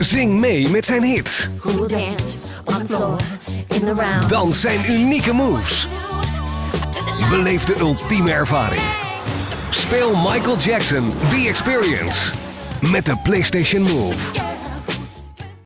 Zing mee met zijn hit. Dan. Dans zijn unieke moves. Beleef de ultieme ervaring. Speel Michael Jackson The Experience. Met de PlayStation Move.